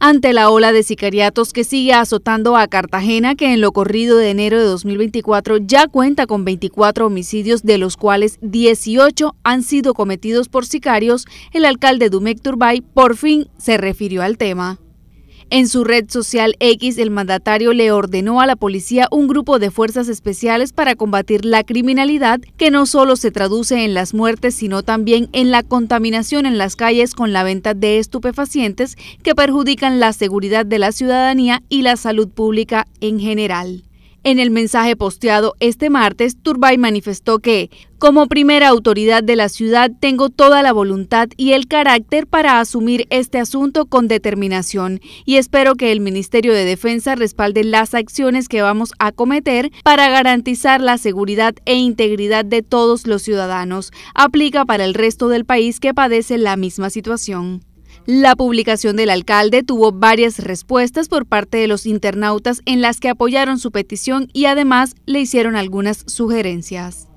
ante la ola de sicariatos que sigue azotando a Cartagena, que en lo corrido de enero de 2024 ya cuenta con 24 homicidios, de los cuales 18 han sido cometidos por sicarios, el alcalde Dumek Turbay por fin se refirió al tema. En su red social X, el mandatario le ordenó a la policía un grupo de fuerzas especiales para combatir la criminalidad que no solo se traduce en las muertes, sino también en la contaminación en las calles con la venta de estupefacientes que perjudican la seguridad de la ciudadanía y la salud pública en general. En el mensaje posteado este martes, Turbay manifestó que, como primera autoridad de la ciudad, tengo toda la voluntad y el carácter para asumir este asunto con determinación y espero que el Ministerio de Defensa respalde las acciones que vamos a cometer para garantizar la seguridad e integridad de todos los ciudadanos. Aplica para el resto del país que padece la misma situación. La publicación del alcalde tuvo varias respuestas por parte de los internautas en las que apoyaron su petición y además le hicieron algunas sugerencias.